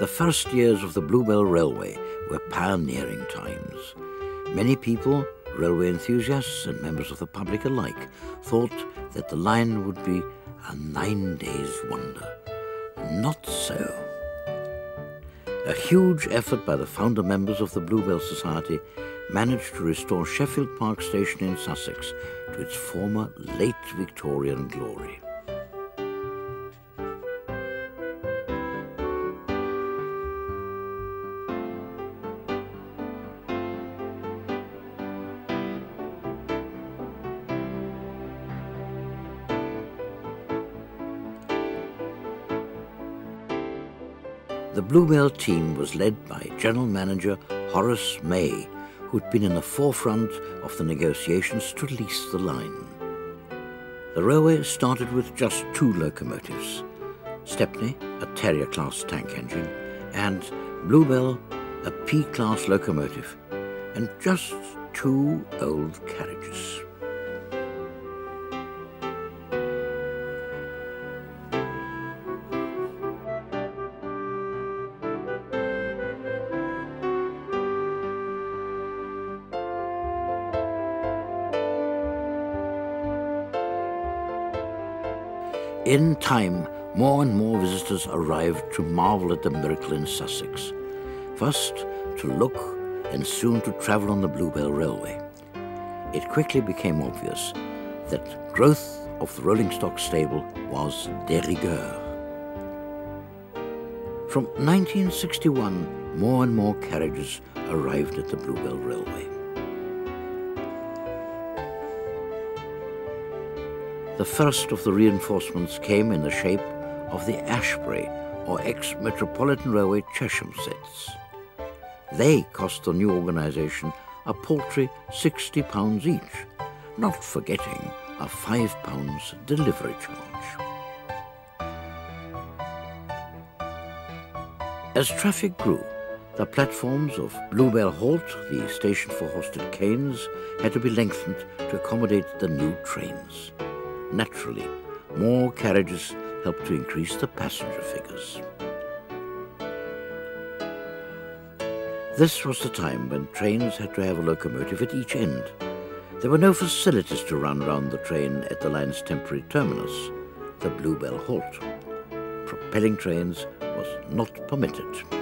The first years of the Bluebell Railway were pioneering times. Many people, railway enthusiasts and members of the public alike, thought that the line would be a nine days wonder. Not so. A huge effort by the founder members of the Bluebell Society managed to restore Sheffield Park Station in Sussex to its former late Victorian glory. The Bluebell team was led by General Manager Horace May, who'd been in the forefront of the negotiations to lease the line. The railway started with just two locomotives, Stepney, a Terrier-class tank engine, and Bluebell, a P-class locomotive, and just two old carriages. In time, more and more visitors arrived to marvel at the miracle in Sussex. First, to look and soon to travel on the Bluebell Railway. It quickly became obvious that growth of the rolling stock stable was de rigueur. From 1961, more and more carriages arrived at the Bluebell Railway. The first of the reinforcements came in the shape of the Ashbury or ex-Metropolitan Railway Chesham sets. They cost the new organisation a paltry £60 each, not forgetting a £5 delivery charge. As traffic grew, the platforms of Bluebell Halt, the station for Horsted Keynes, had to be lengthened to accommodate the new trains. Naturally, more carriages helped to increase the passenger figures. This was the time when trains had to have a locomotive at each end. There were no facilities to run round the train at the line's temporary terminus, the Bluebell Halt. Propelling trains was not permitted.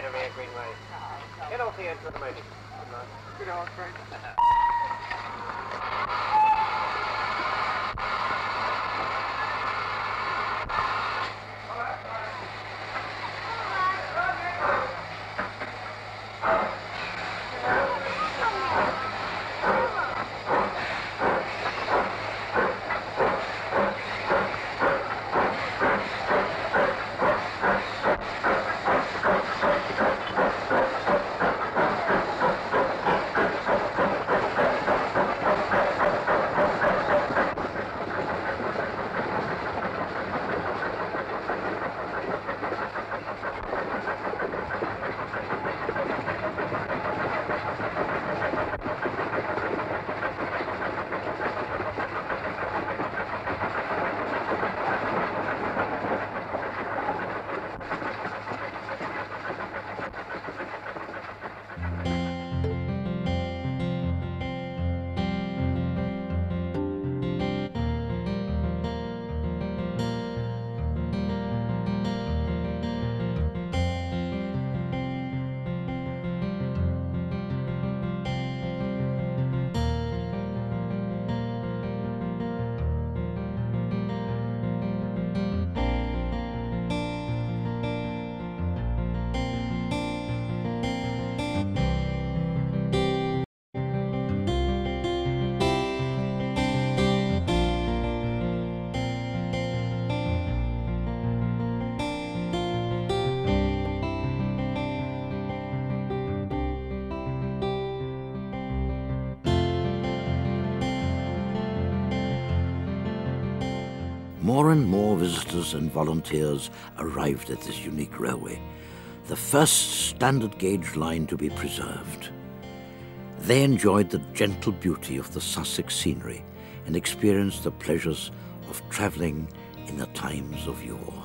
Greenway. Edge of the motor. Good old more and more visitors and volunteers arrived at this unique railway, the first standard gauge line to be preserved. They enjoyed the gentle beauty of the Sussex scenery and experienced the pleasures of travelling in the times of yore.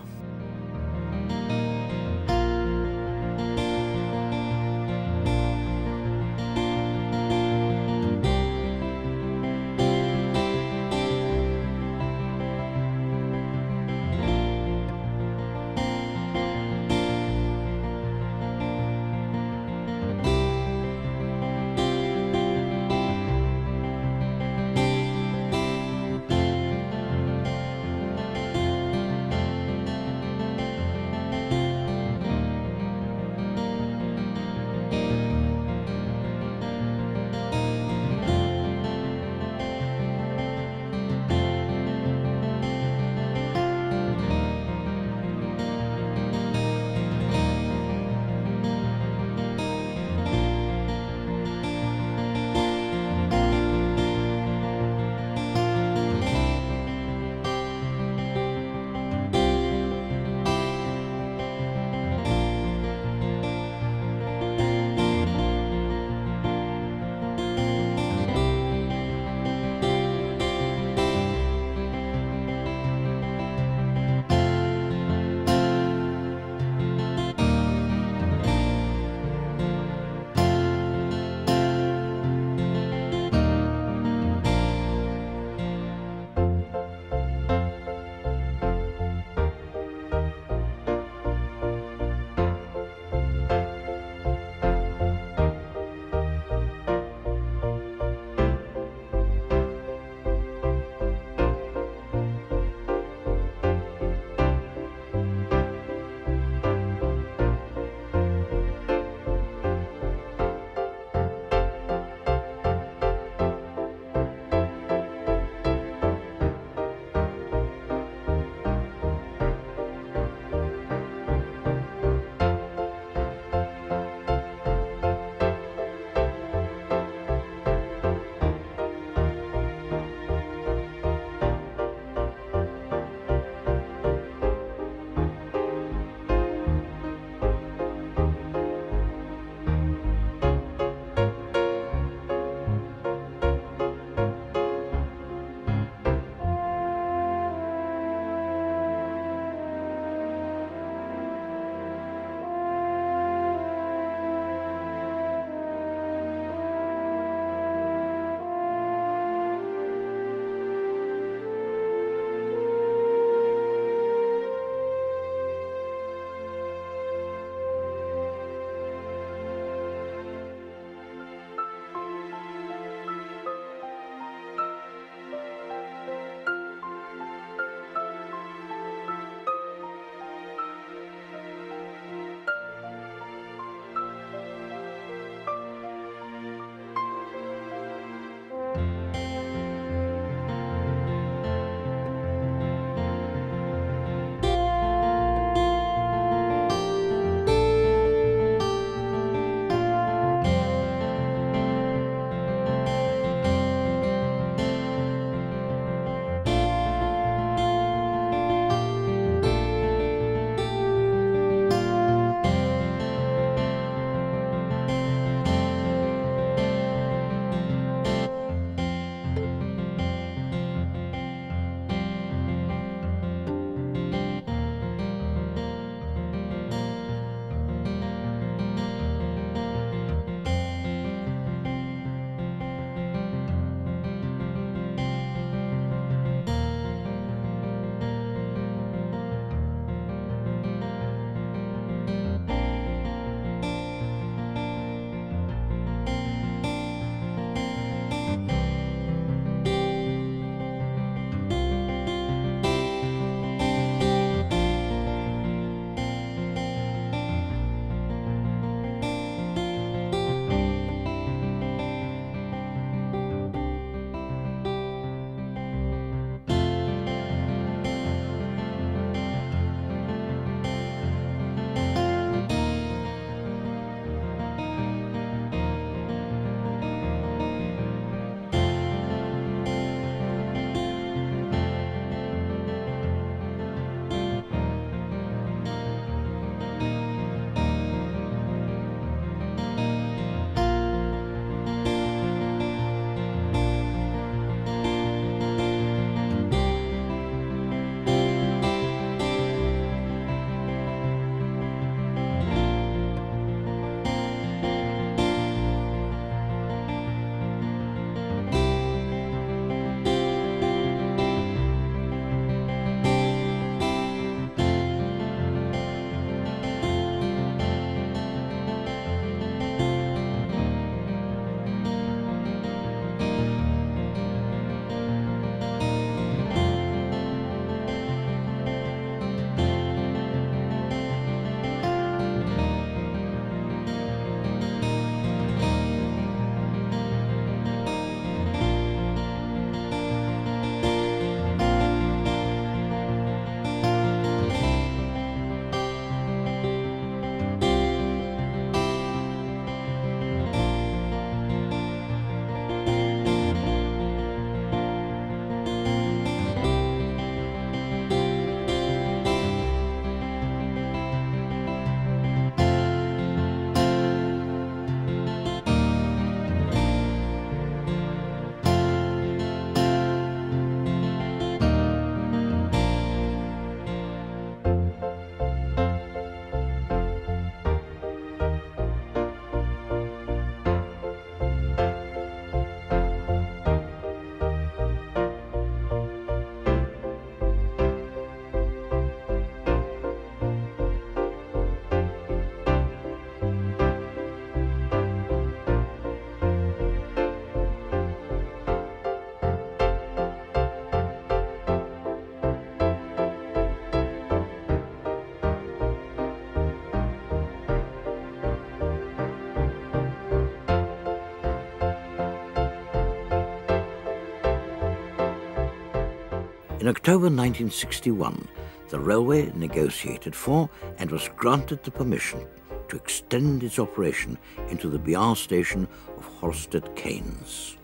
In October 1961, the railway negotiated for and was granted the permission to extend its operation into the BR station of Horsted Keynes.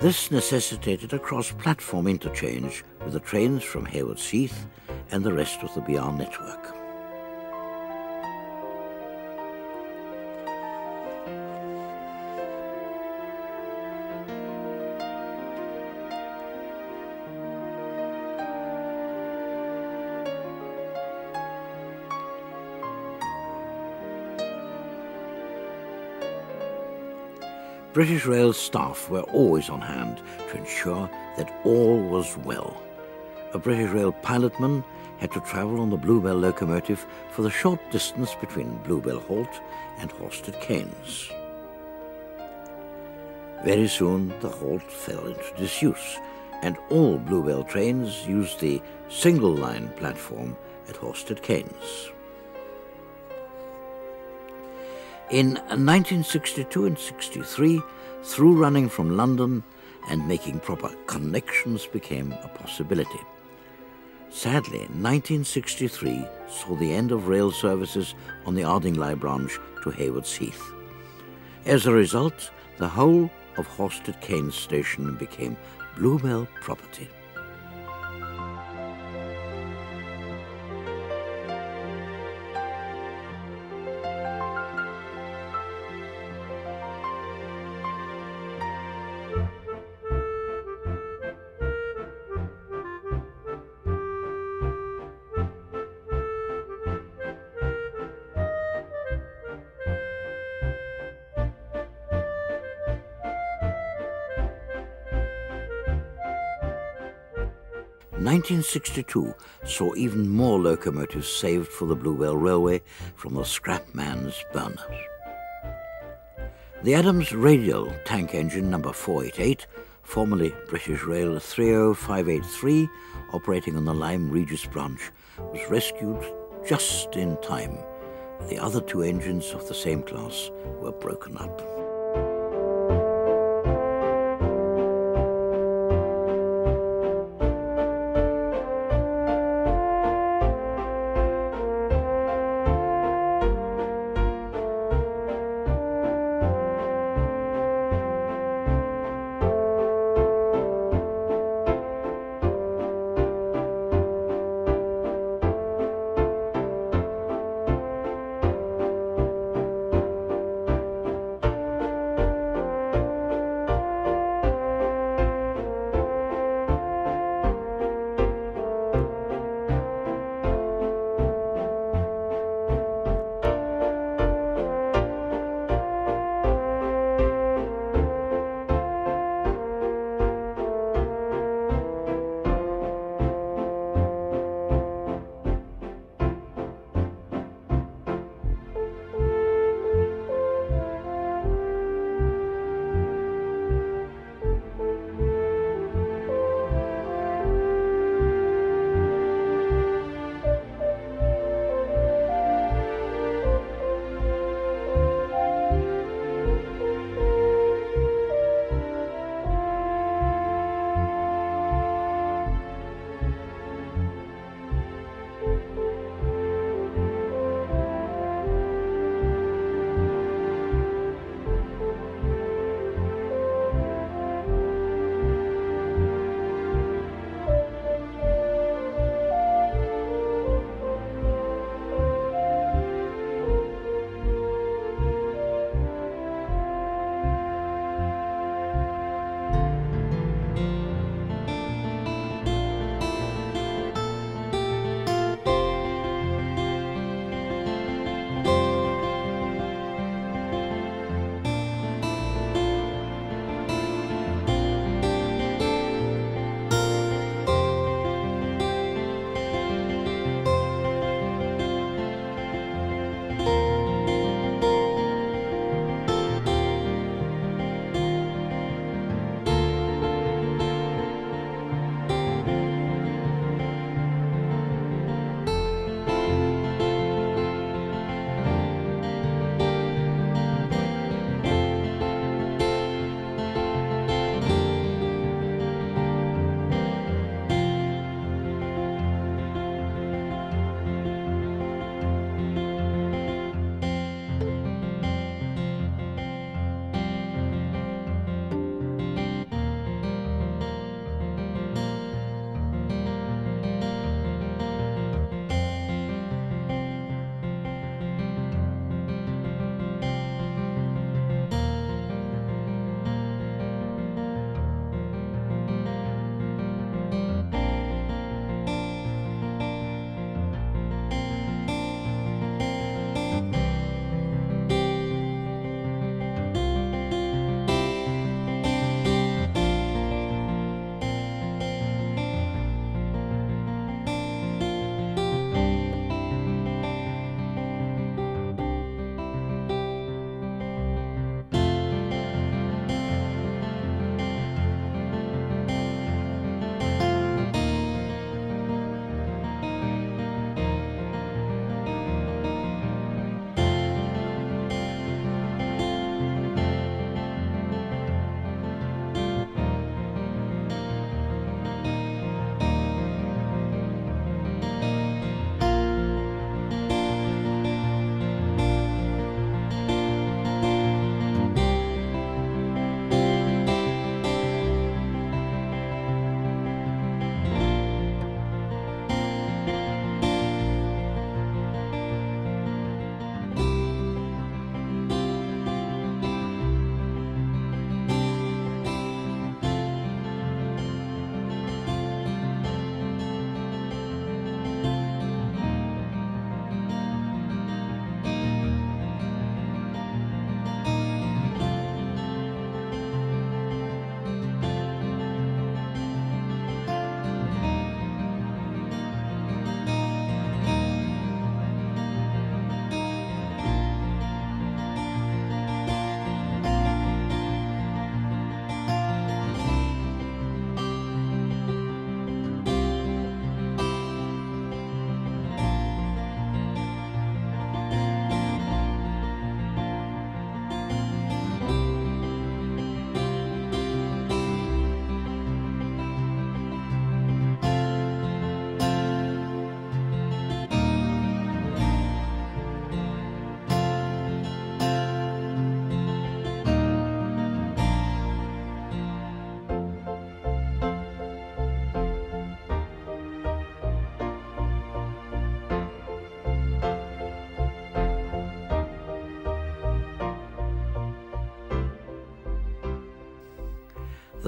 This necessitated a cross-platform interchange with the trains from Haywards Heath and the rest of the BR network. British Rail staff were always on hand to ensure that all was well. A British Rail pilotman had to travel on the Bluebell locomotive for the short distance between Bluebell Halt and Horsted Keynes. Very soon the halt fell into disuse and all Bluebell trains used the single-line platform at Horsted Keynes. In 1962 and 63, through running from London and making proper connections became a possibility. Sadly, 1963 saw the end of rail services on the Ardingly branch to Haywards Heath. As a result, the whole of Horsted Keynes station became Bluebell property. 1962 saw even more locomotives saved for the Bluebell Railway from the scrap man's burners. The Adams radial tank engine number 488, formerly British Rail 30583, operating on the Lyme Regis branch, was rescued just in time. The other two engines of the same class were broken up.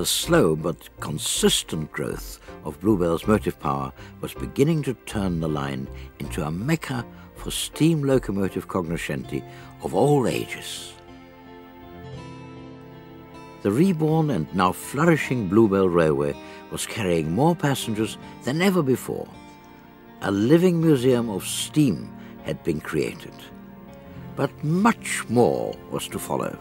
The slow but consistent growth of Bluebell's motive power was beginning to turn the line into a mecca for steam locomotive cognoscenti of all ages. The reborn and now flourishing Bluebell Railway was carrying more passengers than ever before. A living museum of steam had been created. But much more was to follow.